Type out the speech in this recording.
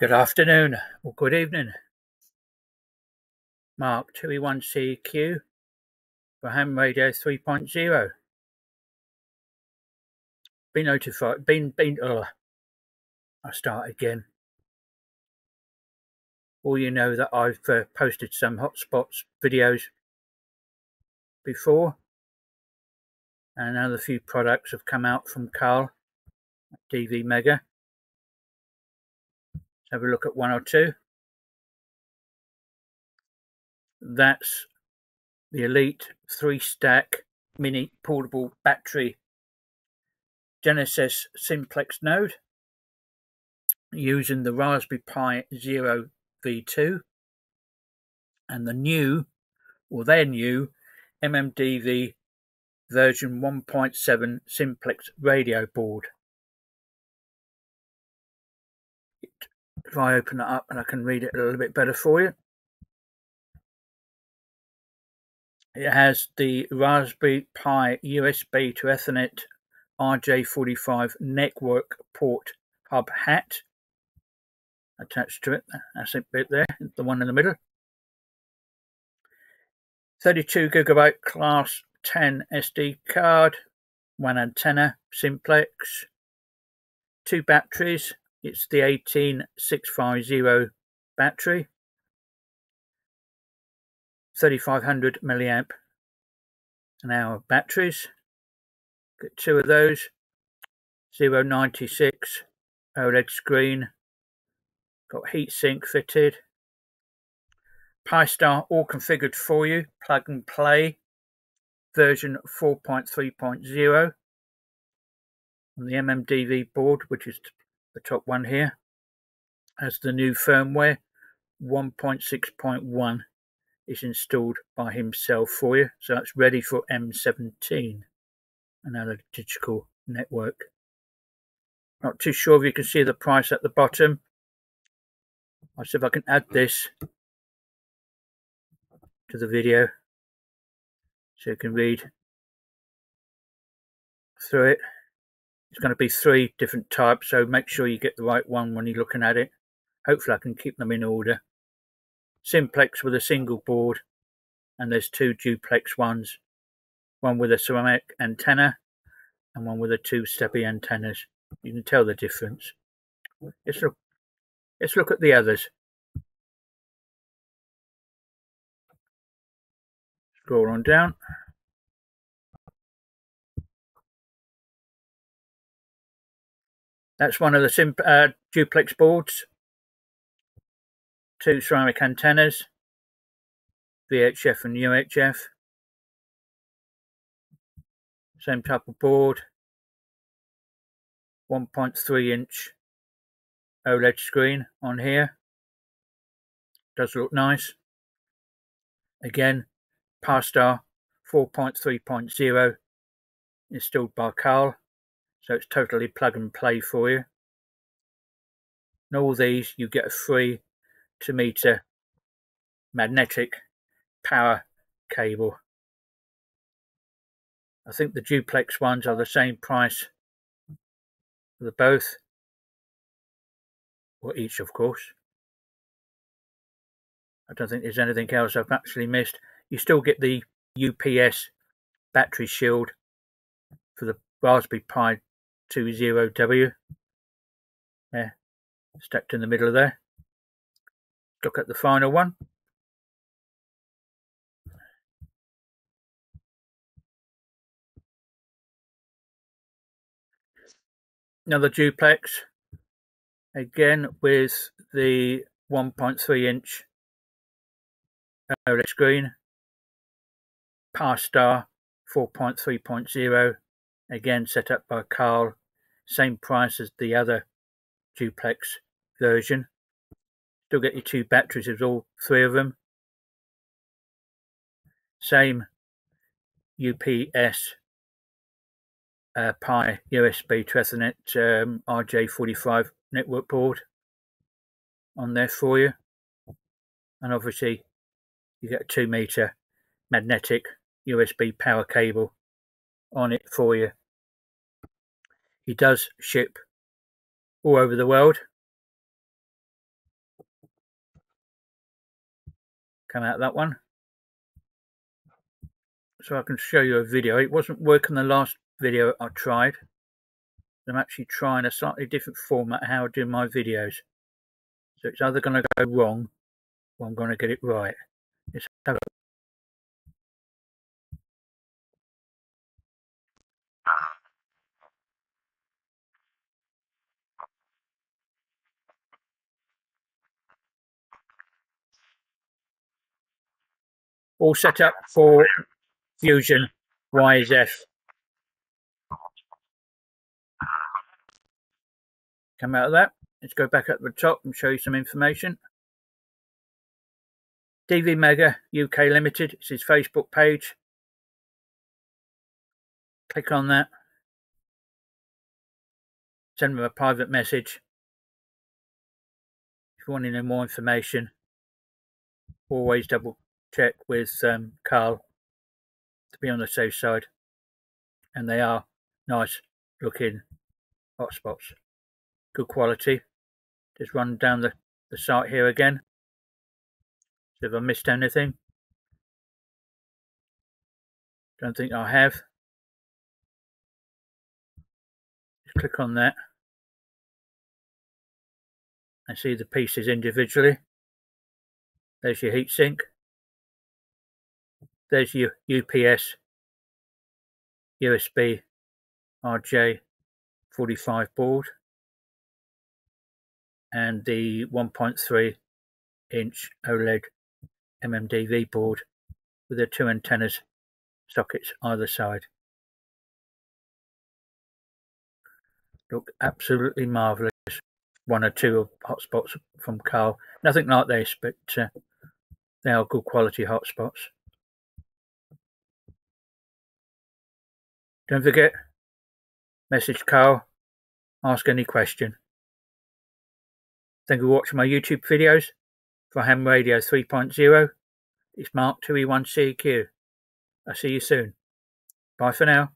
Good afternoon or good evening. Mark 2E1CEQ for Ham Radio 3.0. Be notified, been, been, ugh. I'll start again. All you know that I've uh, posted some hotspots videos before, and another few products have come out from Carl, DV Mega. Have a look at one or two. That's the Elite 3 stack mini portable battery Genesis Simplex node using the Raspberry Pi Zero V2 and the new, or their new, MMDVM version 1.7 Simplex radio board. If I open it up and I can read it a little bit better for you. It has the Raspberry Pi USB to Ethernet RJ45 network port hub hat attached to it. That's it bit there, the one in the middle. 32 gigabyte class 10 SD card, one antenna, simplex, two batteries. It's the 18650 battery, 3500 milliamp an hour batteries. Got two of those. 096 OLED screen. Got heatsink fitted. Pi-Star all configured for you. Plug and play. Version 4.3.0 on the MMDVM board, which is the top one here, has the new firmware 1.6.1 is installed by himself for you. So it's ready for M17, analytical network. Not too sure if you can see the price at the bottom. I'll see if I can add this to the video so you can read through it. It's going to be three different types, so make sure you get the right one when you're looking at it. Hopefully, I can keep them in order simplex with a single board, and there's two duplex ones, one with a ceramic antenna and one with a two stubby antennas. You can tell the difference. Let's look. Let's look at the others. Scroll on down. That's one of the sim- uh, duplex boards. Two ceramic antennas, VHF and UHF, same type of board, 1.3 inch OLED screen on here, does look nice. Again, Pi-Star 4.3.0 installed by Carl, so it's totally plug and play for you. And all these you get a free two meter magnetic power cable. I think the duplex ones are the same price for the both, or each, of course. I don't think there's anything else I've actually missed. You still get the UPS battery shield for the Raspberry Pi 20W. Yeah, stacked in the middle of there look at the final one. Another duplex, again with the 1.3 inch OLED screen, Pi-Star 4.3.0, again set up by Carl, same price as the other duplex version. Still get your two batteries with all three of them. Same UPS uh, Pi USB to Ethernet um, RJ45 network board on there for you. And obviously, you get a two meter magnetic USB power cable on it for you. He does ship all over the world. Come out that one. So I can show you a video. It wasn't working the last video I tried. I'm actually trying a slightly different format how I do my videos. So it's either going to go wrong or I'm going to get it right. Let's have all set up for Fusion YSF. Come out of that. Let's go back up the top and show you some information. DV Mega UK Limited. It's his Facebook page. Click on that. Send him a private message. If you want any more information, always double check with um, Carl to be on the safe side. And they are nice looking hotspots. Good quality. Just run down the, the site here again. See if I missed anything. Don't think I have. Just click on that. And see the pieces individually. There's your heatsink. There's your UPS, USB, RJ45 board, and the 1.3 inch OLED MMDVM board with the two antennas sockets either side. Look absolutely marvellous. One or two hotspots from Carl. Nothing like this, but uh, they are good quality hotspots. Don't forget, message Carl, ask any question. Thank you for watching my YouTube videos for Ham Radio 3.0. It's Mark 2E1CEQ. I'll see you soon. Bye for now.